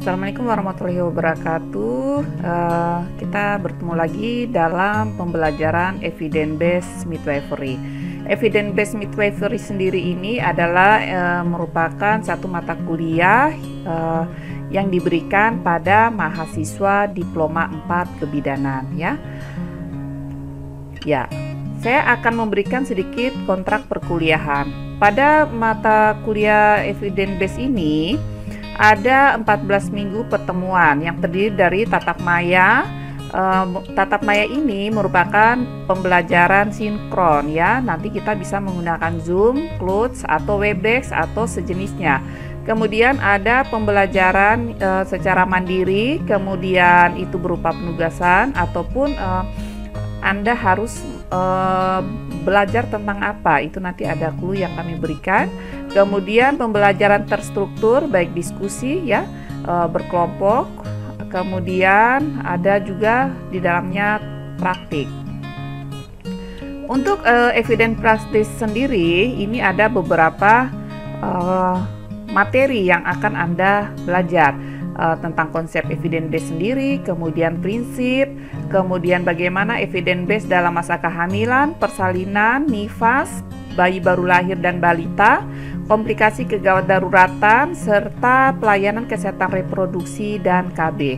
Assalamualaikum warahmatullahi wabarakatuh. Uh, kita bertemu lagi dalam pembelajaran evidence based midwifery. Evidence based midwifery sendiri ini adalah uh, merupakan satu mata kuliah uh, yang diberikan pada mahasiswa diploma 4 kebidanan ya. Ya, saya akan memberikan sedikit kontrak perkuliahan. Pada mata kuliah evidence based ini ada 14 minggu pertemuan yang terdiri dari tatap maya. Uh, tatap maya ini merupakan pembelajaran sinkron ya. Nanti kita bisa menggunakan Zoom, Clouds atau Webex atau sejenisnya. Kemudian ada pembelajaran uh, secara mandiri, kemudian itu berupa penugasan ataupun uh, Anda harus belajar tentang apa itu nanti ada clue yang kami berikan. Kemudian pembelajaran terstruktur baik diskusi ya e, berkelompok kemudian ada juga di dalamnya praktik. Untuk e, evidence practice sendiri ini ada beberapa e, materi yang akan Anda belajar uh, tentang konsep evidence base sendiri, kemudian prinsip, kemudian bagaimana evidence base dalam masa kehamilan, persalinan, nifas, bayi baru lahir dan balita, komplikasi kegawat daruratan, serta pelayanan kesehatan reproduksi dan KB.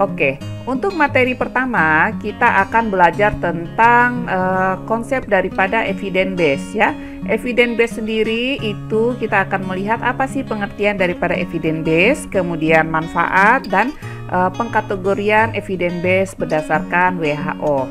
Oke, untuk materi pertama kita akan belajar tentang uh, konsep daripada evidence base ya. Evidence base sendiri itu kita akan melihat apa sih pengertian daripada evidence base, kemudian manfaat dan uh, pengkategorian evidence base berdasarkan WHO.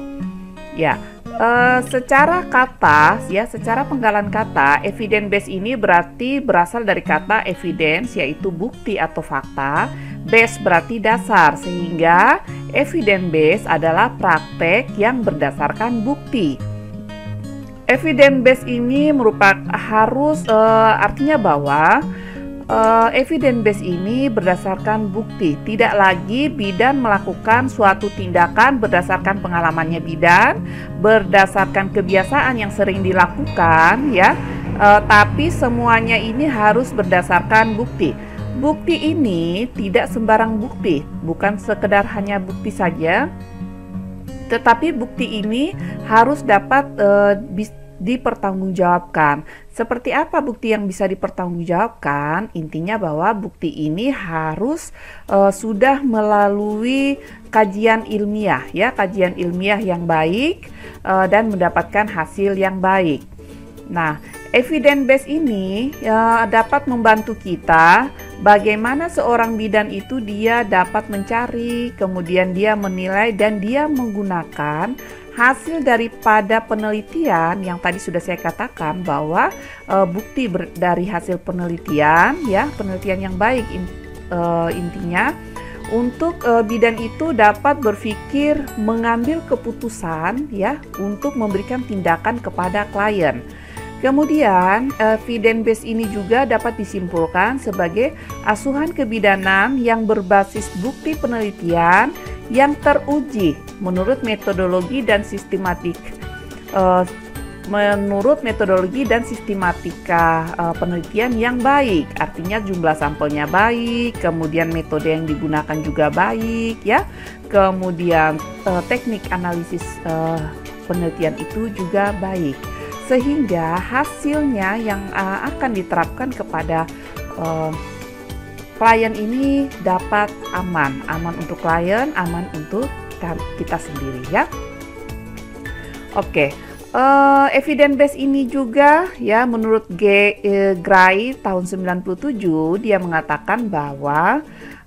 Ya, Uh, secara kata, ya, secara penggalan kata, evidence base ini berarti berasal dari kata evidence, yaitu bukti atau fakta. Base berarti dasar, sehingga evidence base adalah praktek yang berdasarkan bukti. Evidence base ini merupakan harus uh, artinya bahwa uh, evidence base ini berdasarkan bukti. Tidak lagi bidan melakukan suatu tindakan berdasarkan pengalamannya bidan, berdasarkan kebiasaan yang sering dilakukan ya. Uh, tapi semuanya ini harus berdasarkan bukti. Bukti ini tidak sembarang bukti, bukan sekedar hanya bukti saja, tetapi bukti ini harus dapat uh, dipertanggungjawabkan. Seperti apa bukti yang bisa dipertanggungjawabkan? Intinya bahwa bukti ini harus uh, sudah melalui kajian ilmiah ya, kajian ilmiah yang baik uh, dan mendapatkan hasil yang baik. Nah, evidence base ini uh, dapat membantu kita bagaimana seorang bidan itu dia dapat mencari, kemudian dia menilai dan dia menggunakan hasil daripada penelitian yang tadi sudah saya katakan bahwa e, bukti dari hasil penelitian ya penelitian yang baik in, e, intinya untuk e, bidan itu dapat berpikir mengambil keputusan ya untuk memberikan tindakan kepada klien. Kemudian, evidence base ini juga dapat disimpulkan sebagai asuhan kebidanan yang berbasis bukti penelitian yang teruji menurut metodologi dan sistematik uh, menurut metodologi dan sistematika uh, penelitian yang baik. Artinya jumlah sampelnya baik kemudian metode yang digunakan juga baik ya. Kemudian uh, teknik analisis penelitian itu juga baik. Sehingga hasilnya yang akan diterapkan kepada uh, klien ini dapat aman, aman untuk klien, aman untuk kita sendiri ya. Oke, uh, evidence base ini juga ya menurut G. Uh, Gray tahun 97 dia mengatakan bahwa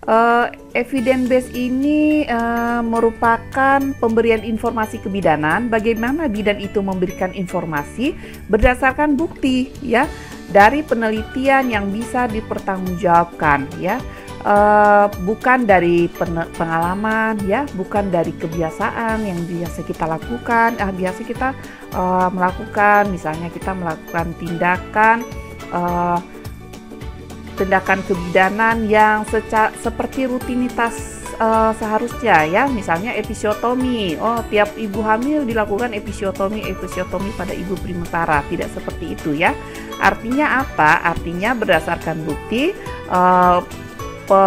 uh, evidence base ini uh, merupakan pemberian informasi kebidanan bagaimana bidan itu memberikan informasi berdasarkan bukti ya dari penelitian yang bisa dipertanggungjawabkan ya. Uh, bukan dari pengalaman ya. Bukan dari kebiasaan yang biasa kita lakukan ah biasa kita uh, melakukan. Misalnya kita melakukan tindakan uh, tindakan kebidanan yang seca seperti rutinitas uh, seharusnya ya misalnya episiotomi. Oh tiap ibu hamil dilakukan episiotomi episiotomi pada ibu primutara tidak seperti itu ya. Artinya apa? Artinya berdasarkan bukti uh, pe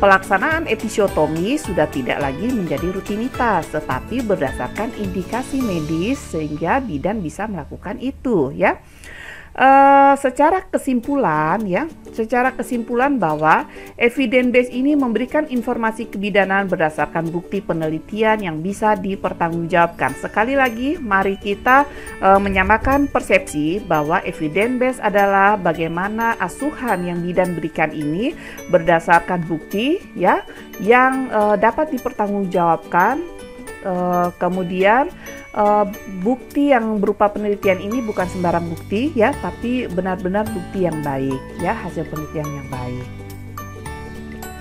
pelaksanaan episiotomi sudah tidak lagi menjadi rutinitas, tetapi berdasarkan indikasi medis sehingga bidan bisa melakukan itu ya. Uh, secara kesimpulan ya, secara kesimpulan bahwa evidence base ini memberikan informasi kebidanan berdasarkan bukti penelitian yang bisa dipertanggungjawabkan. Sekali lagi, mari kita uh, menyamakan persepsi bahwa evidence base adalah bagaimana asuhan yang bidan berikan ini berdasarkan bukti ya yang uh, dapat dipertanggungjawabkan. Uh, kemudian uh, bukti yang berupa penelitian ini bukan sembarang bukti ya, tapi benar-benar bukti yang baik ya, hasil penelitian yang baik.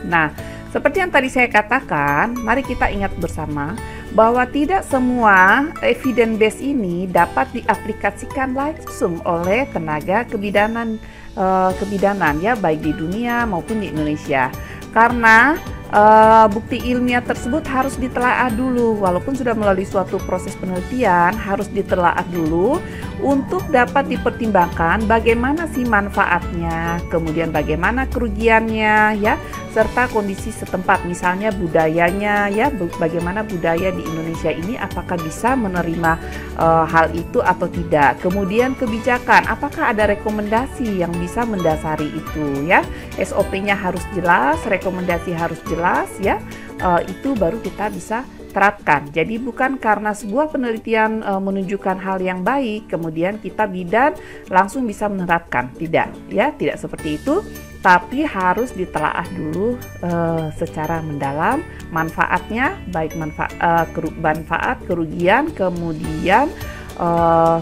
Nah, seperti yang tadi saya katakan, mari kita ingat bersama bahwa tidak semua evidence base ini dapat diaplikasikan langsung oleh tenaga kebidanan uh, kebidanan ya baik di dunia maupun di Indonesia. Karena uh, bukti ilmiah tersebut harus ditelaah dulu. Walaupun sudah melalui suatu proses penelitian harus ditelaah dulu untuk dapat dipertimbangkan bagaimana sih manfaatnya kemudian bagaimana kerugiannya ya serta kondisi setempat misalnya budayanya ya bagaimana budaya di Indonesia ini apakah bisa menerima uh, hal itu atau tidak kemudian kebijakan apakah ada rekomendasi yang bisa mendasari itu ya SOP-nya harus jelas rekomendasi harus jelas ya uh, itu baru kita bisa terapkan. Jadi bukan karena sebuah penelitian uh, menunjukkan hal yang baik kemudian kita bidan langsung bisa menerapkan. Tidak, ya, tidak seperti itu. Tapi harus ditelaah dulu uh, secara mendalam manfaatnya, baik manfaat uh, keru manfaat, kerugian, kemudian uh,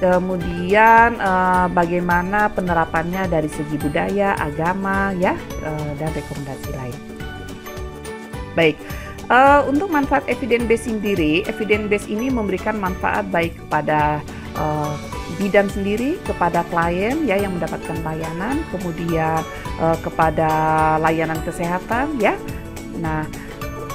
kemudian uh, bagaimana penerapannya dari segi budaya, agama, ya, uh, dan rekomendasi lain. Baik, uh, untuk manfaat evidence base sendiri, evidence base ini memberikan manfaat baik kepada uh, bidan sendiri, kepada klien ya yang mendapatkan layanan, kemudian uh, kepada layanan kesehatan, ya. Nah,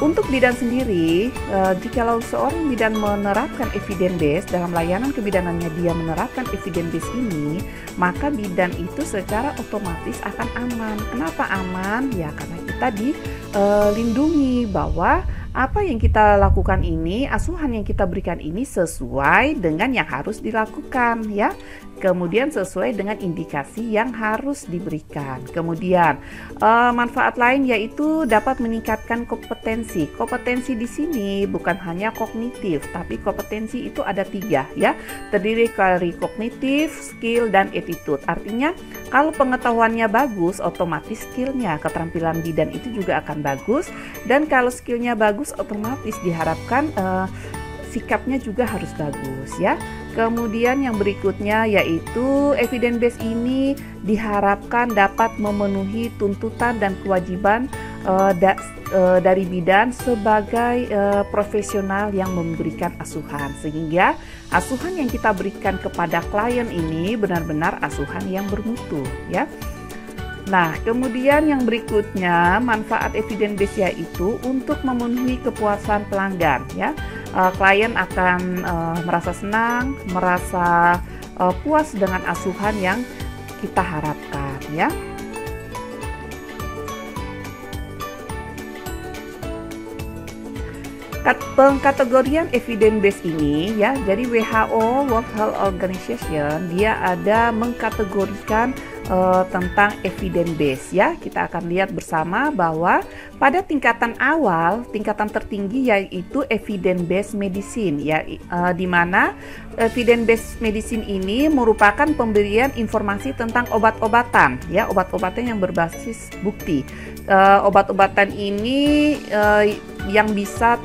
untuk bidan sendiri, uh, jikalau seorang bidan menerapkan evidence base dalam layanan kebidanannya dia menerapkan evidence base ini, maka bidan itu secara otomatis akan aman. Kenapa aman? Ya karena kita dilindungi bahwa apa yang kita lakukan ini, asuhan yang kita berikan ini sesuai dengan yang harus dilakukan ya. Kemudian sesuai dengan indikasi yang harus diberikan. Kemudian uh, manfaat lain yaitu dapat meningkatkan kompetensi. Kompetensi di sini bukan hanya kognitif, tapi kompetensi itu ada tiga ya. Terdiri dari kognitif, skill, dan attitude. Artinya kalau pengetahuannya bagus, otomatis skillnya, keterampilan bidan itu juga akan bagus. Dan kalau skillnya bagus, otomatis diharapkan uh, sikapnya juga harus bagus ya. Kemudian yang berikutnya yaitu evidence base ini diharapkan dapat memenuhi tuntutan dan kewajiban uh, da, uh, dari bidan sebagai uh, profesional yang memberikan asuhan sehingga asuhan yang kita berikan kepada klien ini benar-benar asuhan yang bermutu ya. Nah, kemudian yang berikutnya manfaat evidence base yaitu untuk memenuhi kepuasan pelanggan ya. Uh, klien akan uh, merasa senang, merasa uh, puas dengan asuhan yang kita harapkan ya. Pengkategorian evidence base ini ya, jadi WHO World Health Organization dia ada mengkategorikan uh, tentang evidence base ya. Kita akan lihat bersama bahwa pada tingkatan awal, tingkatan tertinggi yaitu evidence based medicine ya uh, di mana evidence based medicine ini merupakan pemberian informasi tentang obat-obatan ya, obat-obatan yang berbasis bukti. Uh, obat-obatan ini uh, yang bisa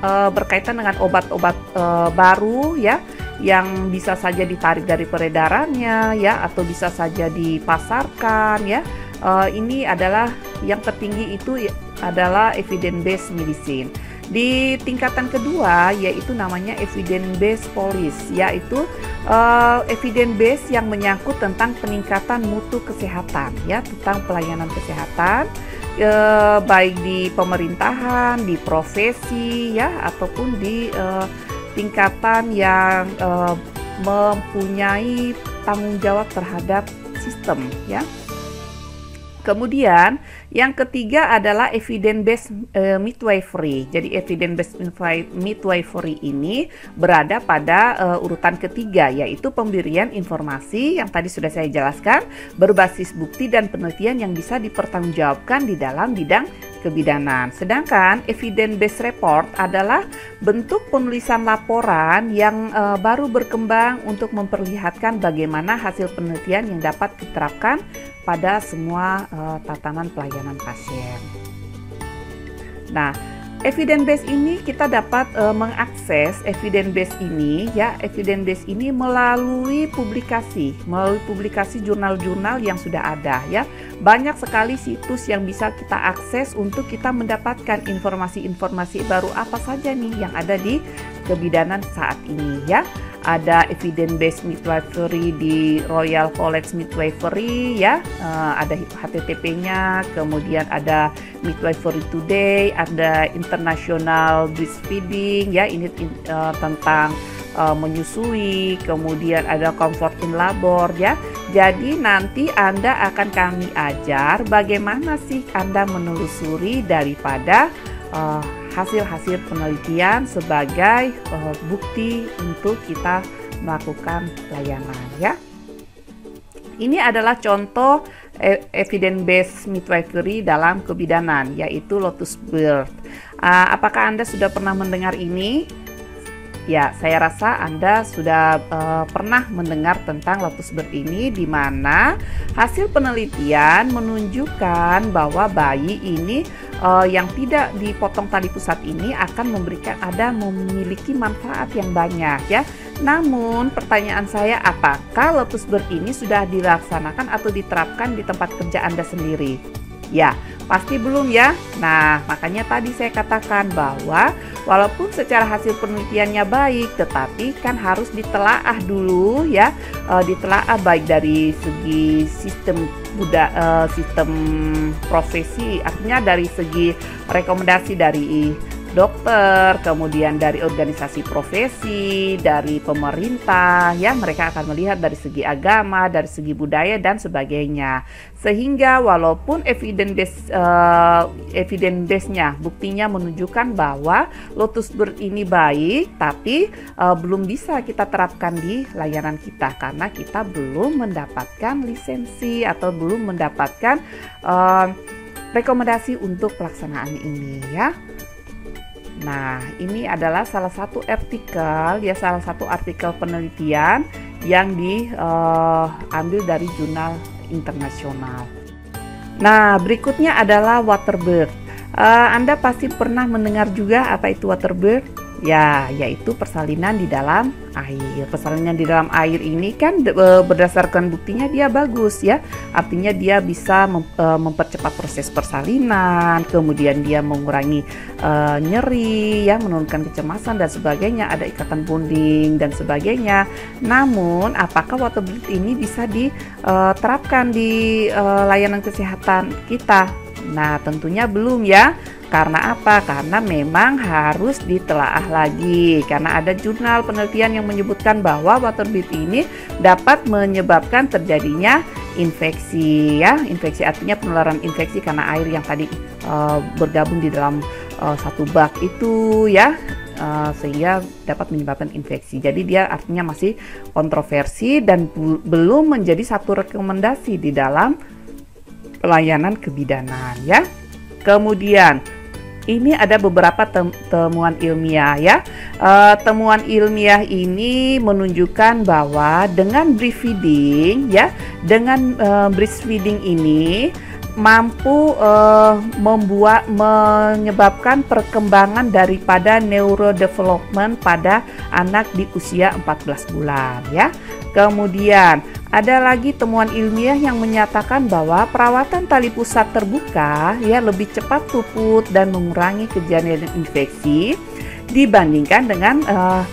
uh, berkaitan dengan obat-obat uh, baru ya yang bisa saja ditarik dari peredarannya ya atau bisa saja dipasarkan ya. Uh, ini adalah yang tertinggi itu adalah evidence based medicine. Di tingkatan kedua yaitu namanya evidence based policy yaitu uh, evidence based yang menyangkut tentang peningkatan mutu kesehatan ya tentang pelayanan kesehatan uh, baik di pemerintahan, di profesi ya ataupun di uh, tingkatan yang uh, mempunyai tanggung jawab terhadap sistem ya. Kemudian yang ketiga adalah evidence based uh, midwifery. Jadi evidence based midwifery ini berada pada uh, urutan ketiga yaitu pemberian informasi yang tadi sudah saya jelaskan berbasis bukti dan penelitian yang bisa dipertanggungjawabkan di dalam bidang kebidanan. Sedangkan evidence based report adalah bentuk penulisan laporan yang uh, baru berkembang untuk memperlihatkan bagaimana hasil penelitian yang dapat diterapkan pada semua uh, tatanan pelayanan pasien. Nah, evidence base ini kita dapat uh, mengakses evidence base ini ya, evidence base ini melalui publikasi, melalui publikasi jurnal-jurnal yang sudah ada ya. Banyak sekali situs yang bisa kita akses untuk kita mendapatkan informasi-informasi baru apa saja nih yang ada di kebidanan saat ini ya ada evidence based midwifery di Royal College Midwifery ya. Uh, ada HTTP-nya kemudian ada midwifery today ada international breastfeeding ya. Ini uh, tentang uh, menyusui kemudian ada comfort in labor ya. Jadi nanti Anda akan kami ajar bagaimana sih Anda menelusuri daripada uh, hasil-hasil penelitian sebagai uh, bukti untuk kita melakukan layanan ya. Ini adalah contoh e, evidence based midwifery dalam kebidanan yaitu Lotus Birth. Uh, apakah Anda sudah pernah mendengar ini? Ya, saya rasa Anda sudah uh, pernah mendengar tentang lotus bird ini di mana hasil penelitian menunjukkan bahwa bayi ini uh, yang tidak dipotong tali pusat ini akan memberikan ada memiliki manfaat yang banyak ya. Namun pertanyaan saya apakah lotus bird ini sudah dilaksanakan atau diterapkan di tempat kerja Anda sendiri? Ya, Pasti belum ya? Nah, makanya tadi saya katakan bahwa walaupun secara hasil penelitiannya baik, tetapi kan harus ditelaah dulu ya, e, ditelaah baik dari segi sistem budak e, sistem profesi, artinya dari segi rekomendasi dari dokter, kemudian dari organisasi profesi, dari pemerintah, ya mereka akan melihat dari segi agama, dari segi budaya dan sebagainya. Sehingga walaupun evidence base, uh, evidence base-nya buktinya menunjukkan bahwa Lotus Bird ini baik, tapi uh, belum bisa kita terapkan di layanan kita karena kita belum mendapatkan lisensi atau belum mendapatkan uh, rekomendasi untuk pelaksanaan ini ya. Nah, ini adalah salah satu artikel ya salah satu artikel penelitian yang diambil uh, dari jurnal internasional. Nah, berikutnya adalah waterbird. Uh, Anda pasti pernah mendengar juga apa itu waterbird? Ya, yaitu persalinan di dalam air. Persalinan di dalam air ini kan e, berdasarkan buktinya dia bagus ya. Artinya dia bisa e, mempercepat proses persalinan, kemudian dia mengurangi e, nyeri ya, menurunkan kecemasan dan sebagainya, ada ikatan bonding dan sebagainya. Namun, apakah water bleed ini bisa diterapkan di e, layanan kesehatan kita? Nah, tentunya belum ya. Karena apa? Karena memang harus ditelaah lagi. Karena ada jurnal penelitian yang menyebutkan bahwa water waterbead ini dapat menyebabkan terjadinya infeksi ya. Infeksi artinya penularan infeksi karena air yang tadi uh, bergabung di dalam uh, satu bak itu ya. Uh, sehingga dapat menyebabkan infeksi. Jadi dia artinya masih kontroversi dan belum menjadi satu rekomendasi di dalam pelayanan kebidanan ya. Kemudian ini ada beberapa tem temuan ilmiah ya. Uh, temuan ilmiah ini menunjukkan bahwa dengan breastfeeding ya, dengan uh, breastfeeding ini mampu uh, membuat menyebabkan perkembangan daripada neurodevelopment pada anak di usia 14 bulan ya. Kemudian ada lagi temuan ilmiah yang menyatakan bahwa perawatan tali pusat terbuka ya lebih cepat puput dan mengurangi kejadian infeksi dibandingkan dengan uh,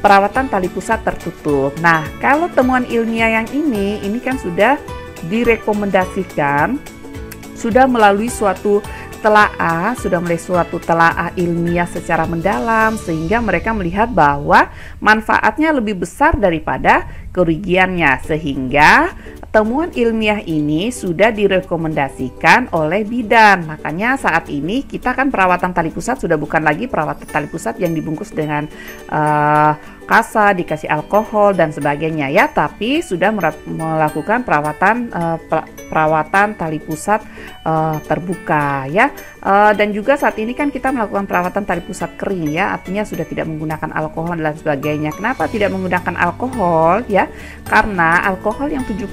perawatan tali pusat tertutup. Nah, kalau temuan ilmiah yang ini ini kan sudah direkomendasikan sudah melalui suatu telaah, sudah mulai suatu telaah ilmiah secara mendalam sehingga mereka melihat bahwa manfaatnya lebih besar daripada kerugiannya sehingga temuan ilmiah ini sudah direkomendasikan oleh bidan. Makanya saat ini kita kan perawatan tali pusat sudah bukan lagi perawatan tali pusat yang dibungkus dengan uh, kasa, dikasih alkohol dan sebagainya ya, tapi sudah melakukan perawatan uh, perawatan tali pusat uh, terbuka ya. Uh, dan juga saat ini kan kita melakukan perawatan tali pusat kering ya, artinya sudah tidak menggunakan alkohol dan sebagainya. Kenapa tidak menggunakan alkohol ya? Karena alkohol yang 70%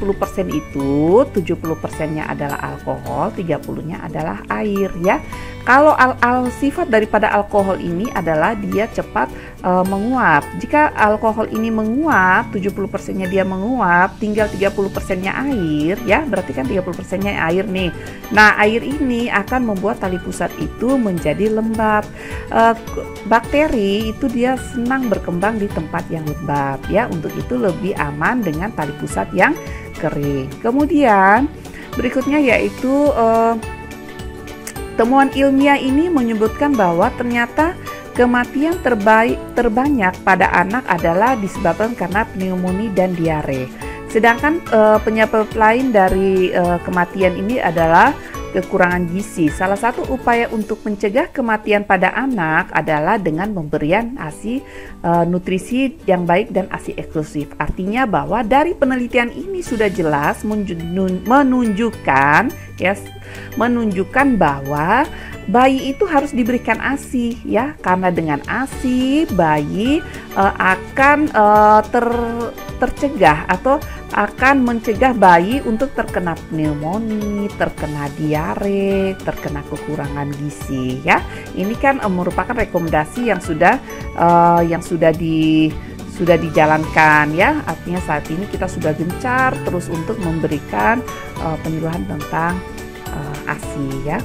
itu 70%-nya adalah alkohol, 30-nya adalah air ya. Kalau al, al sifat daripada alkohol ini adalah dia cepat uh, menguap. Jika alkohol ini menguap, 70%-nya dia menguap, tinggal 30%-nya air ya, berarti kan 30%-nya air nih. Nah, air ini akan membuat tali pusat itu menjadi lembab. Uh, bakteri itu dia senang berkembang di tempat yang lembab ya. Untuk itu lebih aman dengan tali pusat yang kering. Kemudian berikutnya yaitu uh, Temuan ilmiah ini menyebutkan bahwa ternyata kematian terbaik terbanyak pada anak adalah disebabkan karena pneumonia dan diare. Sedangkan e, penyebab lain dari e, kematian ini adalah kekurangan gizi. Salah satu upaya untuk mencegah kematian pada anak adalah dengan pemberian ASI e, nutrisi yang baik dan ASI eksklusif. Artinya bahwa dari penelitian ini sudah jelas menunjukkan ya menunjukkan bahwa bayi itu harus diberikan ASI ya karena dengan ASI bayi e, akan e, ter tercegah atau akan mencegah bayi untuk terkena pneumonia, terkena diare, terkena kekurangan gizi ya. Ini kan uh, merupakan rekomendasi yang sudah uh, yang sudah di sudah dijalankan ya. Artinya saat ini kita sudah gencar terus untuk memberikan uh, penyuluhan tentang uh, ASI ya.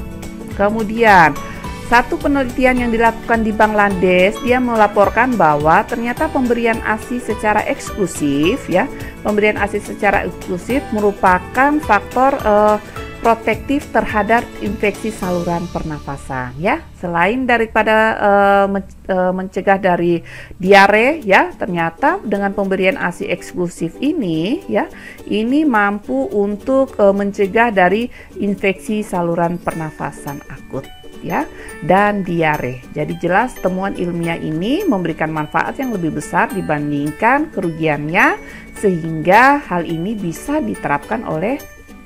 Kemudian satu penelitian yang dilakukan di Bangladesh, dia melaporkan bahwa ternyata pemberian ASI secara eksklusif ya, pemberian ASI secara eksklusif merupakan faktor uh, protektif terhadap infeksi saluran pernafasan ya. Selain daripada men uh, mencegah dari diare ya, ternyata dengan pemberian ASI eksklusif ini ya, ini mampu untuk uh, mencegah dari infeksi saluran pernafasan akut ya dan diare. Jadi jelas temuan ilmiah ini memberikan manfaat yang lebih besar dibandingkan kerugiannya sehingga hal ini bisa diterapkan oleh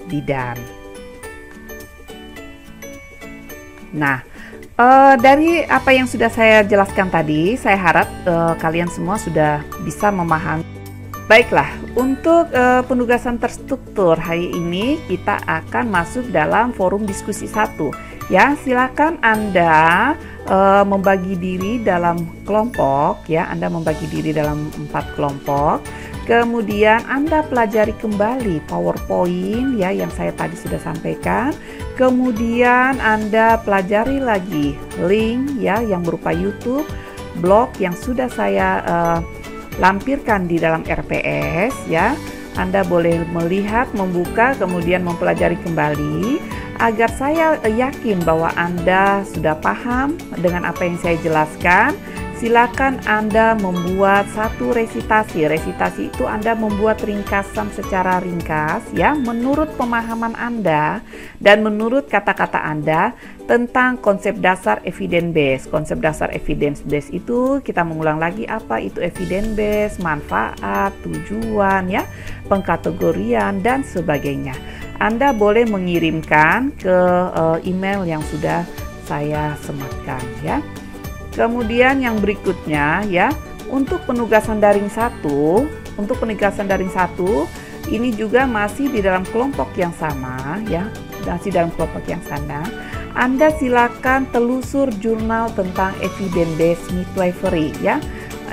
bidan. Nah, uh, dari apa yang sudah saya jelaskan tadi, saya harap uh, kalian semua sudah bisa memahami. Baiklah, untuk uh, penugasan terstruktur hari ini kita akan masuk dalam forum diskusi satu Ya, silakan Anda uh, membagi diri dalam kelompok ya, Anda membagi diri dalam empat kelompok. Kemudian Anda pelajari kembali PowerPoint ya yang saya tadi sudah sampaikan. Kemudian Anda pelajari lagi link ya yang berupa YouTube, blog yang sudah saya uh, lampirkan di dalam RPS ya. Anda boleh melihat, membuka, kemudian mempelajari kembali agar saya yakin bahwa Anda sudah paham dengan apa yang saya jelaskan. Silakan Anda membuat satu resitasi. Resitasi itu Anda membuat ringkasan secara ringkas ya menurut pemahaman Anda dan menurut kata-kata Anda tentang konsep dasar evidence base. Konsep dasar evidence base itu kita mengulang lagi apa itu evidence base, manfaat, tujuan ya, pengkategorian dan sebagainya. Anda boleh mengirimkan ke uh, email yang sudah saya sematkan ya. Kemudian yang berikutnya ya, untuk penugasan daring satu, untuk penugasan daring satu ini juga masih di dalam kelompok yang sama ya, masih dalam kelompok yang sana. Anda silakan telusur jurnal tentang evidence based midwifery ya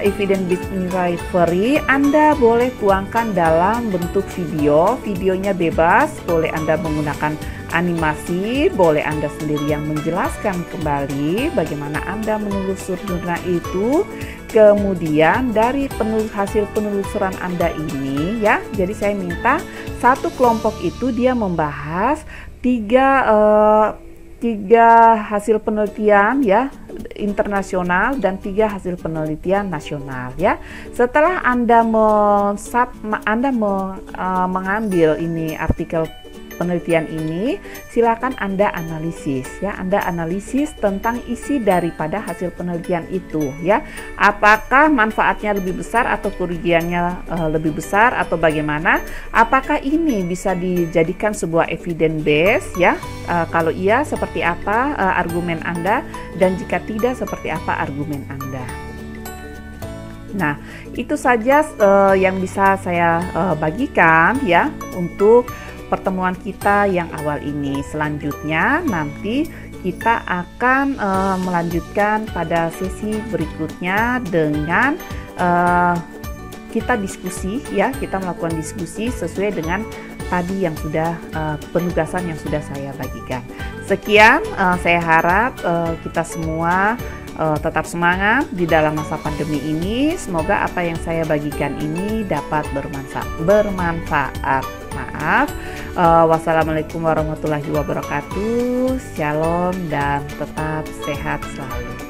evidence based midwifery Anda boleh tuangkan dalam bentuk video. Videonya bebas boleh Anda menggunakan animasi boleh Anda sendiri yang menjelaskan kembali bagaimana Anda menelusur jurnal itu. Kemudian dari penelus hasil penelusuran Anda ini ya jadi saya minta satu kelompok itu dia membahas tiga uh, tiga hasil penelitian ya internasional dan tiga hasil penelitian nasional ya. Setelah Anda mensub, Anda uh, mengambil ini artikel penelitian ini, silakan Anda analisis ya. Anda analisis tentang isi daripada hasil penelitian itu ya. Apakah manfaatnya lebih besar atau kerugiannya uh, lebih besar atau bagaimana? Apakah ini bisa dijadikan sebuah evidence base ya? Uh, kalau iya seperti apa uh, argumen Anda dan jika tidak seperti apa argumen Anda. Nah, itu saja uh, yang bisa saya uh, bagikan ya untuk pertemuan kita yang awal ini. Selanjutnya nanti kita akan uh, melanjutkan pada sesi berikutnya dengan uh, kita diskusi ya, kita melakukan diskusi sesuai dengan tadi yang sudah uh, penugasan yang sudah saya bagikan. Sekian, uh, saya harap uh, kita semua uh, tetap semangat di dalam masa pandemi ini. Semoga apa yang saya bagikan ini dapat bermanfaat. bermanfaat. Maaf. Uh, wassalamualaikum warahmatullahi wabarakatuh. Shalom dan tetap sehat selalu.